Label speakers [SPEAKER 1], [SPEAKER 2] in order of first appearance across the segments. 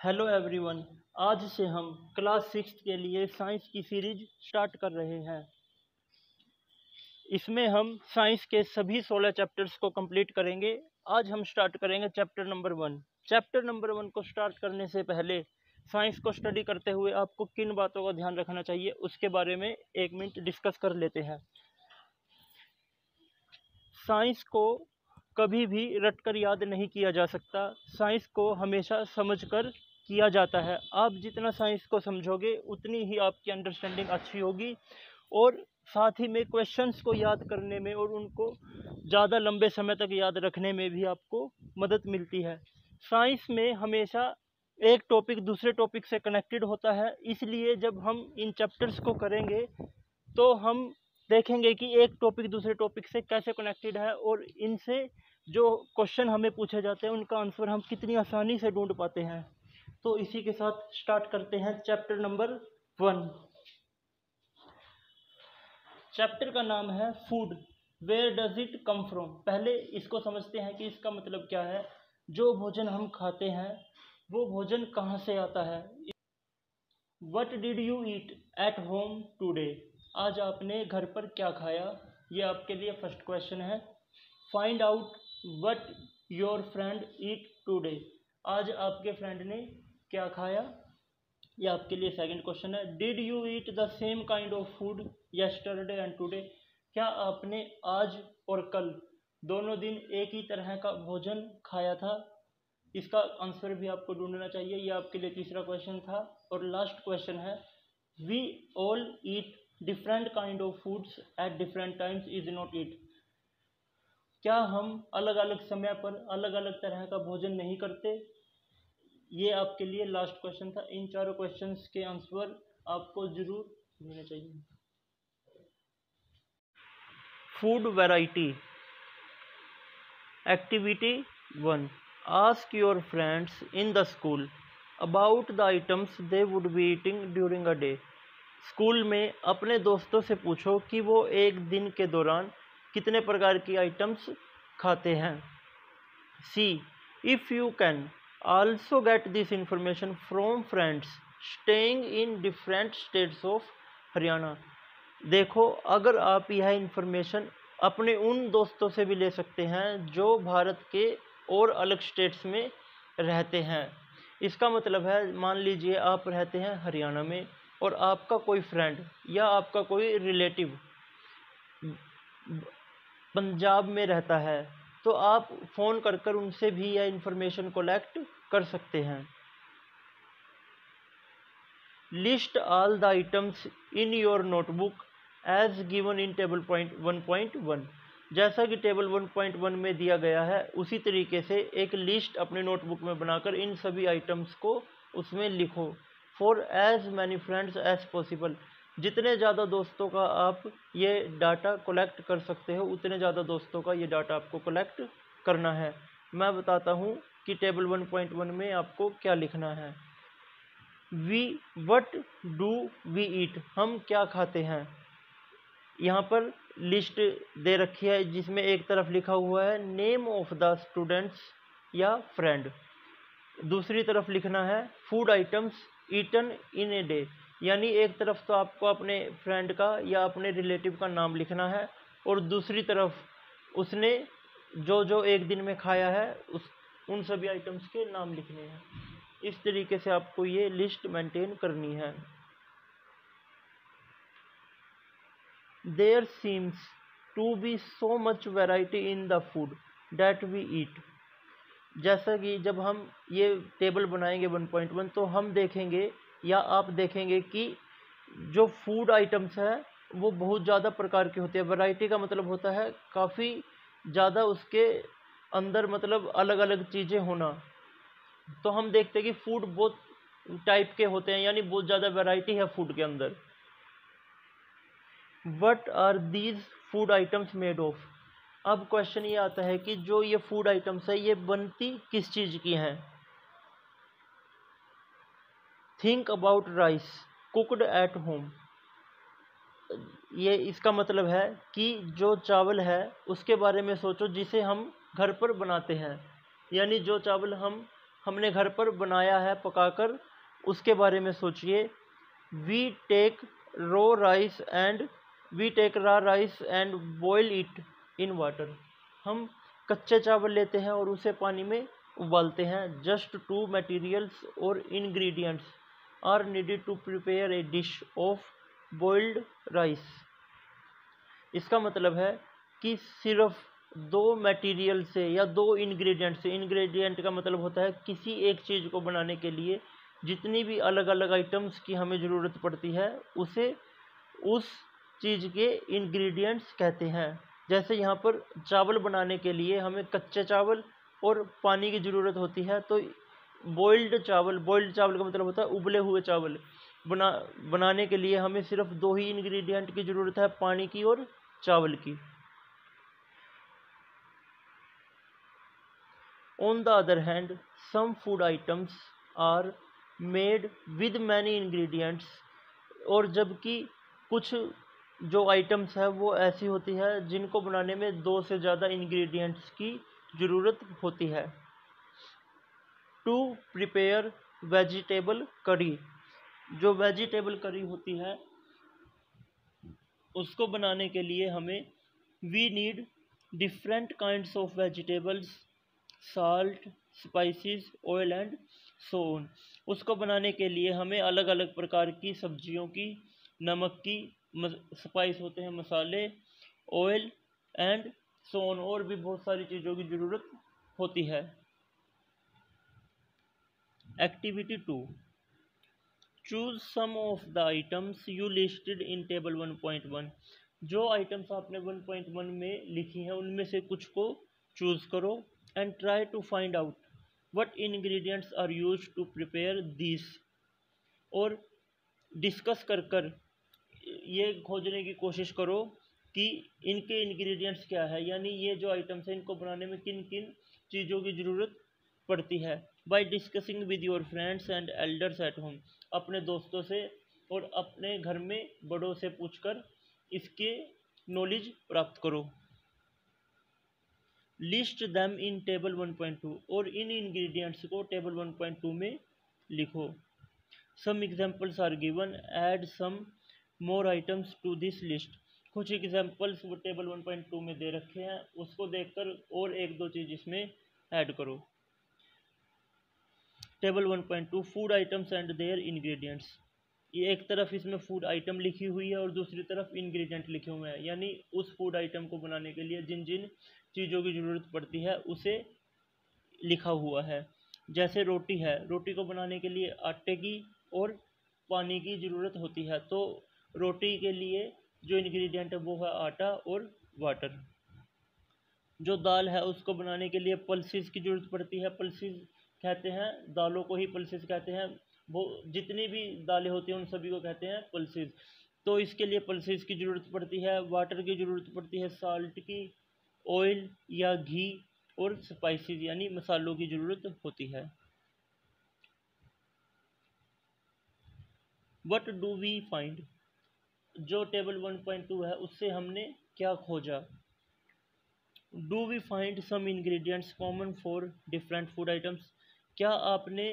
[SPEAKER 1] Hello everyone, आज से हम क्लास सिक्स के लिए साइंस की सीरीज़ स्टार्ट कर रहे हैं। इसमें हम साइंस के सभी सोलह चैप्टर्स को कंप्लीट करेंगे। आज हम स्टार्ट करेंगे chapter number one. Chapter number one को स्टार्ट करने से पहले साइंस को स्टडी करते हुए आपको किन बातों का ध्यान रखना चाहिए, उसके बारे में एक मिनट डिस्कस कर लेते हैं। साइंस को कभी भी रटकर याद नहीं किया जा सकता। साइंस को हमेशा समझकर किया जाता है। आप जितना साइंस को समझोगे, उतनी ही आपकी अंडरस्टैंडिंग अच्छी होगी और साथ ही में क्वेश्चंस को याद करने में और उनको ज़्यादा लंबे समय तक याद रखने में भी आपको मदद मिलती है। साइंस में हमेशा एक टॉपिक दूसरे टॉपिक से कनेक्टेड होता है। इसलिए जब हम इन चैप्टर्स को करेंगे तो हम देखेंगे कि एक टॉपिक दूसरे टॉपिक से कैसे कनेक्टेड है और इनसे जो क्वेश्चन हमें पूछे जाते हैं, उनका आंसर हम कितनी आसानी से ढूंढ पाते हैं। तो इसी के साथ स्टार्ट करते हैं चैप्टर नंबर वन चैप्टर का नाम है food where does it come from पहले इसको समझते हैं कि इसका मतलब क्या है। जो भोजन हम खाते हैं, वो भोजन कहाँ से आता है? What did you eat at home today आज आपने घर पर क्या खाया? ये आपके लिए फ़र्स्ट क्वेश्चन है। Find out what your friend eat today आज आपके फ्रेंड ने क्या खाया? ये आपके लिए सेकंड क्वेश्चन है। Did you eat the same kind of food yesterday and today क्या आपने आज और कल दोनों दिन एक ही तरह का भोजन खाया था? इसका आंसर भी आपको ढूंढना चाहिए। ये आपके लिए तीसरा क्वेश्चन था और लास्ट क्वेश्चन है। We all eat different kind of foods at different times is not it क्या हम अलग अलग समय पर अलग अलग तरह का भोजन नहीं करते? ये आपके लिए लास्ट क्वेश्चन था। इन चारों क्वेश्चन के आंसर आपको ज़रूर देने चाहिए। Food variety activity one ask your friends in the school about the items they would be eating during a day school में अपने दोस्तों से पूछो कि वो एक दिन के दौरान कितने प्रकार की आइटम्स खाते हैं। See if you can also get this information from friends staying in different states of Haryana देखो, अगर आप यह इंफॉर्मेशन अपने उन दोस्तों से भी ले सकते हैं जो भारत के और अलग स्टेट्स में रहते हैं। इसका मतलब है, मान लीजिए आप रहते हैं हरियाणा में और आपका कोई फ्रेंड या आपका कोई रिलेटिव पंजाब में रहता है। तो आप फ़ोन कर कर उनसे भी यह इंफॉर्मेशन कलेक्ट कर सकते हैं। List all the items in your notebook as given in table point one point one जैसा कि टेबल वन पॉइंट वन में दिया गया है, उसी तरीके से एक लिस्ट अपने नोटबुक में बनाकर इन सभी आइटम्स को उसमें लिखो। For as many friends as possible जितने ज़्यादा दोस्तों का आप ये डाटा कलेक्ट कर सकते हो, उतने ज़्यादा दोस्तों का ये डाटा आपको कलेक्ट करना है। मैं बताता हूँ कि टेबल वन पॉइंट वन में आपको क्या लिखना है। We what do we eat हम क्या खाते हैं? यहाँ पर लिस्ट दे रखी है, जिसमें एक तरफ़ लिखा हुआ है नेम ऑफ़ द स्टूडेंट्स या फ्रेंड दूसरी तरफ़ लिखना है food items eaten in a day यानी एक तरफ़ तो आपको अपने फ्रेंड का या अपने रिलेटिव का नाम लिखना है, और दूसरी तरफ़ उसने जो जो एक दिन में खाया है, उस, उन सभी आइटम्स के नाम लिखने हैं। इस तरीके से आपको ये लिस्ट मेंटेन करनी है। There seems to be so much variety in the food that we eat जैसा कि जब हम ये टेबल बनाएँगे 1.1 तो हम देखेंगे या आप देखेंगे कि जो फ़ूड आइटम्स हैं, वो बहुत ज़्यादा प्रकार के होते हैं। वैरायटी का मतलब होता है काफ़ी ज़्यादा उसके अंदर मतलब अलग अलग चीज़ें होना। तो हम देखते हैं कि फ़ूड बहुत टाइप के होते हैं, यानी बहुत ज़्यादा वैरायटी है फ़ूड के अंदर। What are these food items made of अब क्वेश्चन ये आता है कि जो ये फ़ूड आइटम्स है, ये बनती किस चीज़ की हैं? Think about rice cooked at home ये इसका मतलब है कि जो चावल है, उसके बारे में सोचो, जिसे हम घर पर बनाते हैं। यानी जो चावल हम, हमने घर पर बनाया है पकाकर, उसके बारे में सोचिए। We take raw rice and we take raw rice and boil it in water हम कच्चे चावल लेते हैं और उसे पानी में उबालते हैं। जस्ट टू मटेरियल्स और ingredients are needed to prepare a dish of boiled rice इसका मतलब है कि सिर्फ़ दो मटेरियल से या दो इंग्रेडिएंट से इंग्रेडिएंट का मतलब होता है किसी एक चीज़ को बनाने के लिए जितनी भी अलग अलग आइटम्स की हमें ज़रूरत पड़ती है, उसे उस चीज़ के इंग्रेडिएंट्स कहते हैं। जैसे यहाँ पर चावल बनाने के लिए हमें कच्चे चावल और पानी की ज़रूरत होती है तो बॉइल्ड चावल बॉइल्ड चावल का मतलब होता है उबले हुए चावल। बना, बनाने के लिए हमें सिर्फ़ दो ही इंग्रेडिएंट की ज़रूरत है, पानी की और चावल की। On the other hand some food items are made with many ingredients और जबकि कुछ जो आइटम्स है, वो ऐसी होती है जिनको बनाने में दो से ज़्यादा इंग्रेडिएंट्स की ज़रूरत होती है। टू प्रिपेयर वेजिटेबल करी जो वेजिटेबल करी होती है, उसको बनाने के लिए हमें we need different kinds of vegetables salt spices oil and so on उसको बनाने के लिए हमें अलग अलग प्रकार की सब्जियों की, नमक की स्पाइस होते हैं, मसाले ऑयल एंड सोन और भी बहुत सारी चीज़ों की ज़रूरत होती है। Activity two choose some of the items you listed in table 1.1 जो आइटम्स आपने 1.1 में लिखी हैं, उनमें से कुछ को चूज़ करो and try to find out what ingredients are use to prepare this और डिस्कस कर कर ये खोजने की कोशिश करो कि इनके इंग्रेडिएंट्स क्या है, यानी ये जो आइटम्स हैं, इनको बनाने में किन किन चीज़ों की ज़रूरत पड़ती है। By discussing with your friends and elders at home अपने दोस्तों से और अपने घर में बड़ों से पूछकर इसके नॉलेज प्राप्त करो। लिस्ट दैम इन टेबल 1.2 और इन इंग्रेडिएंट्स को टेबल 1.2 में लिखो। Some examples are given add some more items to this list कुछ एग्जांपल्स वो टेबल 1.2 में दे रखे हैं, उसको देखकर और एक दो चीज़ इसमें ऐड करो। Table 1.2 food items and their ingredients ये एक तरफ़ इसमें फ़ूड आइटम लिखी हुई है और दूसरी तरफ़ इंग्रेडिएंट लिखे हुए हैं। यानी उस फ़ूड आइटम को बनाने के लिए जिन जिन चीज़ों की ज़रूरत पड़ती है, उसे लिखा हुआ है। जैसे रोटी है, रोटी को बनाने के लिए आटे की और पानी की ज़रूरत होती है तो रोटी के लिए जो इंग्रेडिएंट है, वो है आटा और वाटर जो दाल है, उसको बनाने के लिए पल्सिस की ज़रूरत पड़ती है। पल्सिस कहते हैं, दालों को ही पल्सेस कहते हैं। वो जितनी भी दालें होती हैं, उन सभी को कहते हैं पल्सेस तो इसके लिए पल्सेस की ज़रूरत पड़ती है वाटर की ज़रूरत पड़ती है साल्ट की ऑयल या घी और स्पाइसेस यानी मसालों की ज़रूरत होती है। वट डू वी फाइंड जो टेबल 1.2 है, उससे हमने क्या खोजा? Do we find some ingredients common for different food items क्या आपने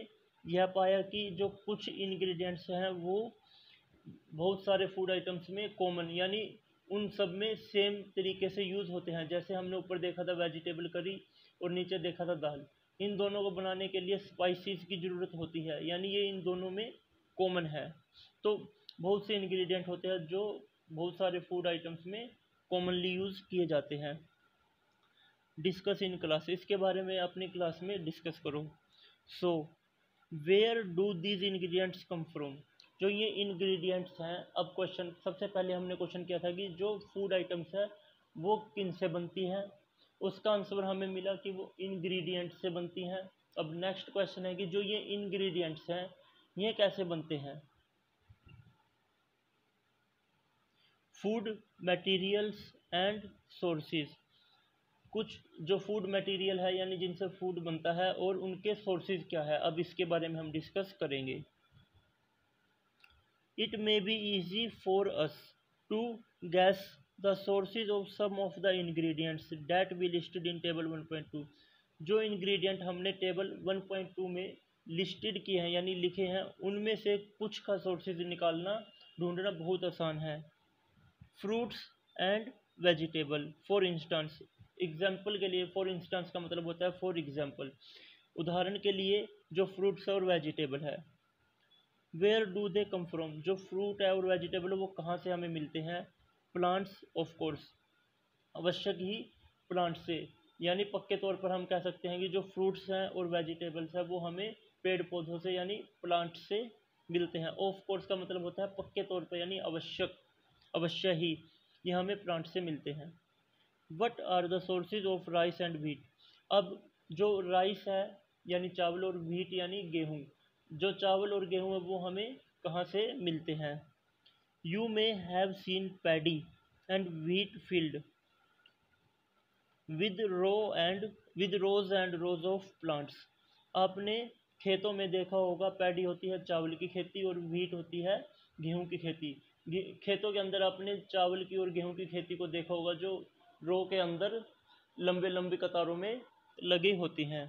[SPEAKER 1] यह पाया कि जो कुछ इंग्रेडिएंट्स हैं वो बहुत सारे फ़ूड आइटम्स में कॉमन यानी उन सब में सेम तरीके से यूज़ होते हैं? जैसे हमने ऊपर देखा था वेजिटेबल करी और नीचे देखा था दाल। इन दोनों को बनाने के लिए स्पाइसेस की ज़रूरत होती है, यानी ये इन दोनों में कॉमन है। तो बहुत से इंग्रेडिएंट होते हैं जो बहुत सारे फ़ूड आइटम्स में कॉमनली यूज़ किए जाते हैं। डिस्कस इन क्लास इसके बारे में अपनी क्लास में डिस्कस करो। So where do these ingredients come from जो ये इंग्रेडिएंट्स हैं, अब क्वेश्चन सबसे पहले हमने क्वेश्चन किया था कि जो फ़ूड आइटम्स है, वो किन से बनती हैं? उसका आंसर हमें मिला कि वो इंग्रेडिएंट से बनती हैं। अब नेक्स्ट क्वेश्चन है कि जो ये इंग्रेडिएंट्स हैं, ये कैसे बनते हैं? फ़ूड मटेरियल्स एंड सोर्सेज कुछ जो फ़ूड मटेरियल है, यानी जिनसे फ़ूड बनता है, और उनके सोर्सेज क्या है, अब इसके बारे में हम डिस्कस करेंगे। It may be easy for us to guess the sources of some of the ingredients that be listed in table 1.2 जो इंग्रेडिएंट हमने टेबल 1.2 में लिस्टेड किए हैं, यानी लिखे हैं, उनमें से कुछ का सोर्सेज निकालना, ढूंढना बहुत आसान है। Fruits and vegetable for instance example के लिए फॉर इंस्टेंस का मतलब होता है फॉर एग्ज़ाम्पल उदाहरण के लिए, जो फ्रूट्स और वेजिटेबल है where do they come from जो फ्रूट है और वेजिटेबल वो कहाँ से हमें मिलते हैं? प्लांट्स ऑफ़ कोर्स आवश्यक ही प्लांट से. यानी पक्के तौर पर हम कह सकते हैं कि जो फ्रूट्स हैं और वेजिटेबल्स हैं, वो हमें पेड़ पौधों से, यानी प्लांट से मिलते हैं. ऑफ़ कोर्स का मतलब होता है पक्के तौर पर, यानी आवश्यक, अवश्य ही ये हमें प्लांट से मिलते हैं. What are the sources of rice and wheat अब जो राइस है, यानी चावल और वीट यानी गेहूँ, जो चावल और गेहूँ है, वो हमें कहाँ से मिलते हैं? You may have seen paddy and wheat field with row and with rows and rows of plants आपने खेतों में देखा होगा पैडी होती है चावल की खेती और वीट होती है गेहूँ की खेती। खेतों के अंदर आपने चावल की और गेहूँ की खेती को देखा होगा, जो रो के अंदर लंबे लंबे कतारों में लगी होती हैं।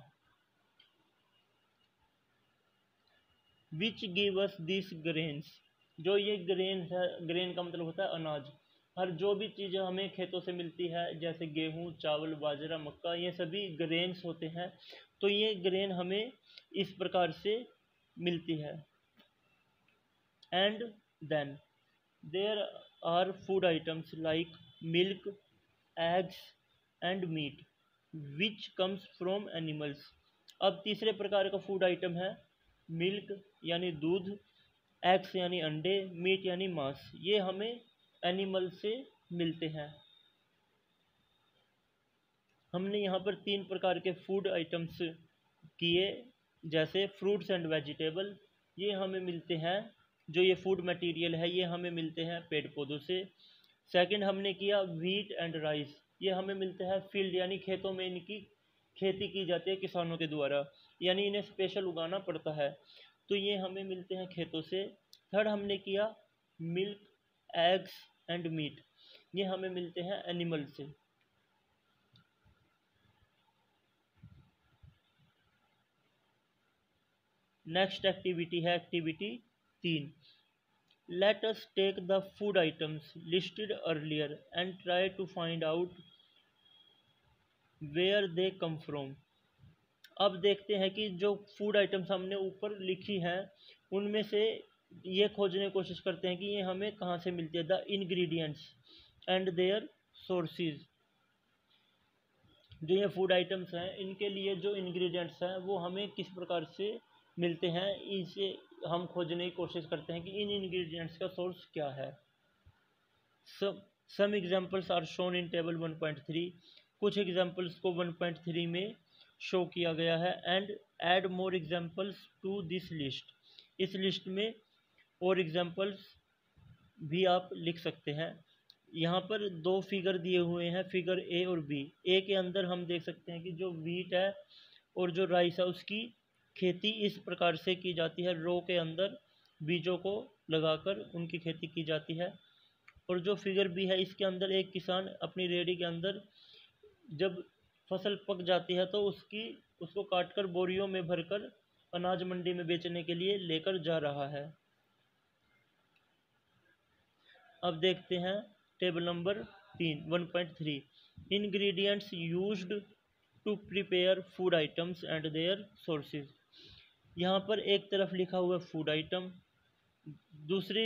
[SPEAKER 1] विच गिव दिस ग्रेन्स जो ये ग्रेन है ग्रेन का मतलब होता है अनाज। हर जो भी चीज़ें हमें खेतों से मिलती है, जैसे गेहूँ, चावल, बाजरा, मक्का, ये सभी ग्रेन्स होते हैं तो ये ग्रेन हमें इस प्रकार से मिलती है। And then there are food items like milk eggs and meat which comes from animals अब तीसरे प्रकार का फ़ूड आइटम है मिल्क यानी दूध एग्स यानी अंडे मीट यानी मांस। ये हमें एनिमल से मिलते हैं। हमने यहाँ पर तीन प्रकार के फ़ूड आइटम्स किए, जैसे फ्रूट्स एंड वेजिटेबल ये हमें मिलते हैं, जो ये फ़ूड मटेरियल है, ये हमें मिलते हैं पेड़ पौधों से। सेकंड हमने किया वीट एंड राइस ये हमें मिलते हैं फ़ील्ड यानी खेतों में इनकी खेती की जाती है किसानों के द्वारा, यानी इन्हें स्पेशल उगाना पड़ता है। तो ये हमें मिलते हैं खेतों से। थर्ड हमने किया मिल्क एग्स एंड मीट ये हमें मिलते हैं एनिमल से। नेक्स्ट एक्टिविटी है एक्टिविटी तीन। Let us take the food items listed earlier and try to find out where they come from अब देखते हैं कि जो फ़ूड आइटम्स हमने ऊपर लिखी हैं, उनमें से ये खोजने की कोशिश करते हैं कि ये हमें कहाँ से मिलती है? The ingredients and their sources जो ये फ़ूड आइटम्स हैं, इनके लिए जो इंग्रेडिएंट्स हैं, वो हमें किस प्रकार से मिलते हैं इसे हम खोजने की कोशिश करते हैं कि इन इंग्रेडिएंट्स का सोर्स क्या है। Some examples are shown in table 1.3 कुछ एग्जांपल्स को 1.3 में शो किया गया है and add more examples to this list इस लिस्ट में और एग्जांपल्स भी आप लिख सकते हैं। यहाँ पर दो फिगर दिए हुए हैं फिगर ए और बी ए के अंदर हम देख सकते हैं कि जो वीट है और जो राइस है, उसकी खेती इस प्रकार से की जाती है। रो के अंदर बीजों को लगाकर उनकी खेती की जाती है। और जो फिगर बी है, इसके अंदर एक किसान अपनी रेडी के अंदर जब फ़सल पक जाती है तो उसकी, उसको काटकर बोरियों में भरकर अनाज मंडी में बेचने के लिए लेकर जा रहा है। अब देखते हैं टेबल नंबर तीन, one point three. Ingredients used to prepare food items and their sources यहाँ पर एक तरफ़ लिखा हुआ है फ़ूड आइटम दूसरी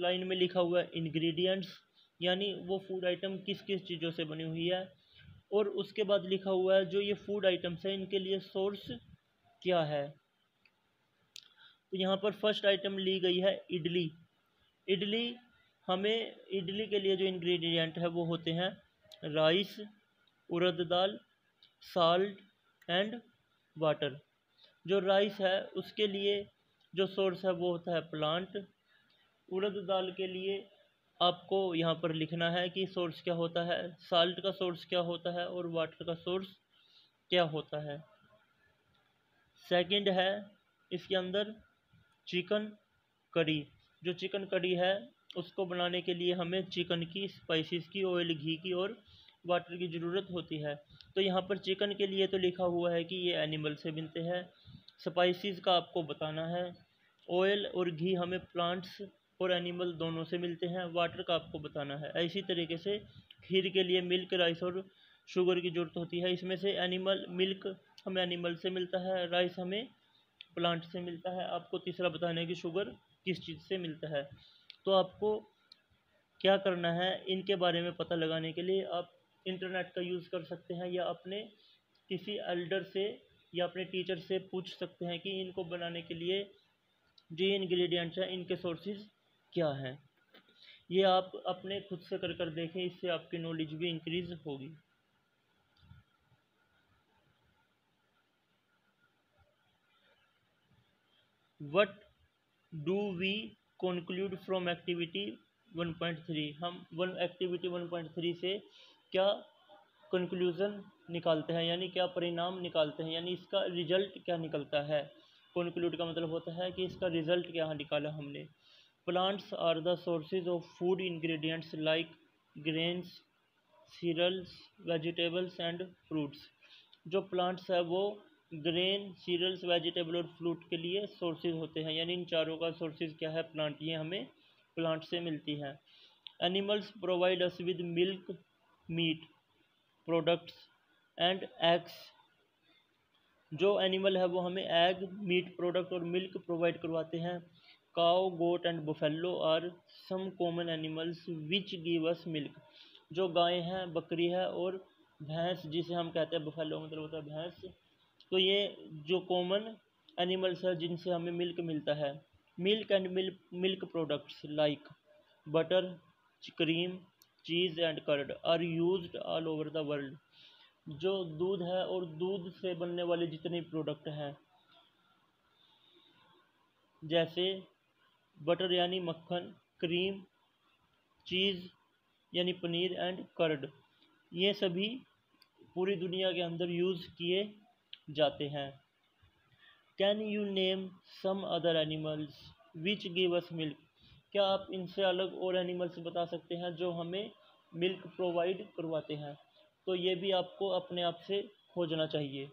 [SPEAKER 1] लाइन में लिखा हुआ है इंग्रेडिएंट्स यानी वो फ़ूड आइटम किस किस चीज़ों से बनी हुई है, और उसके बाद लिखा हुआ है जो ये फ़ूड आइटम्स हैं, इनके लिए सोर्स क्या है। तो यहाँ पर फ़र्स्ट आइटम ली गई है इडली। इडली, हमें इडली के लिए जो इंग्रेडिएंट है, वो होते हैं rice urad dal salt and water जो राइस है, उसके लिए जो सोर्स है, वो होता है प्लांट। उड़द दाल के लिए आपको यहाँ पर लिखना है कि सोर्स क्या होता है, साल्ट का सोर्स क्या होता है और वाटर का सोर्स क्या होता है। सेकंड है इसके अंदर चिकन करी। जो चिकन करी है, उसको बनाने के लिए हमें चिकन की स्पाइसेस की, ऑयल, घी की और वाटर की ज़रूरत होती है। तो यहाँ पर चिकन के लिए तो लिखा हुआ है कि ये एनिमल से बनते हैं। स्पाइसिस का आपको बताना है। ऑयल और घी हमें प्लांट्स और एनिमल दोनों से मिलते हैं। वाटर का आपको बताना है। इसी तरीके से खीर के लिए मिल्क, राइस और शुगर की ज़रूरत होती है। इसमें से एनिमल, मिल्क हमें एनिमल से मिलता है। राइस हमें प्लांट से मिलता है। आपको तीसरा बताना है कि शुगर किस चीज़ से मिलता है। तो आपको क्या करना है, इनके बारे में पता लगाने के लिए आप इंटरनेट का यूज़ कर सकते हैं या अपने किसी एल्डर से या अपने टीचर से पूछ सकते हैं कि इनको बनाने के लिए जो इंग्रेडिएंट्स हैं, इनके सोर्सेज क्या हैं। ये आप अपने खुद से कर कर देखें, इससे आपकी नॉलेज भी इंक्रीज होगी। What do we conclude from activity 1.3 हम वन एक्टिविटी 1.3 से क्या कंक्लूज़न निकालते हैं, यानी क्या परिणाम निकालते हैं, यानी इसका रिज़ल्ट क्या निकलता है? कंक्लूड का मतलब होता है कि इसका रिज़ल्ट क्या निकाला हमने? Plants are the sources of food ingredients like grains cereals vegetables and fruits जो प्लांट्स है वो ग्रेन सीरल्स वेजिटेबल और फ्रूट के लिए सोर्सेज होते हैं, यानी इन चारों का सोर्सेज क्या है? प्लांट ये हमें प्लांट से मिलती है। Animals provide us with milk meat products and eggs जो एनिमल है वो हमें एग मीट प्रोडक्ट और मिल्क प्रोवाइड करवाते हैं। Cow goat and buffalo are some common animals which give us milk जो गाय हैं, बकरी है और भैंस, जिसे हम कहते हैं बुफेलो मतलब होता है भैंस। तो ये जो कॉमन एनिमल्स है, जिनसे हमें मिल्क मिलता है। Milk and milk milk products like butter cream cheese and curd are used all over the world जो दूध है और दूध से बनने वाले जितने प्रोडक्ट हैं, जैसे बटर यानी मक्खन क्रीम चीज़ यानी पनीर एंड कर्ड ये सभी पूरी दुनिया के अंदर यूज़ किए जाते हैं। Can you name some other animals which give us milk क्या आप इनसे अलग और एनिमल्स बता सकते हैं जो हमें मिल्क प्रोवाइड करवाते हैं? तो ये भी आपको अपने आप से खोजना चाहिए।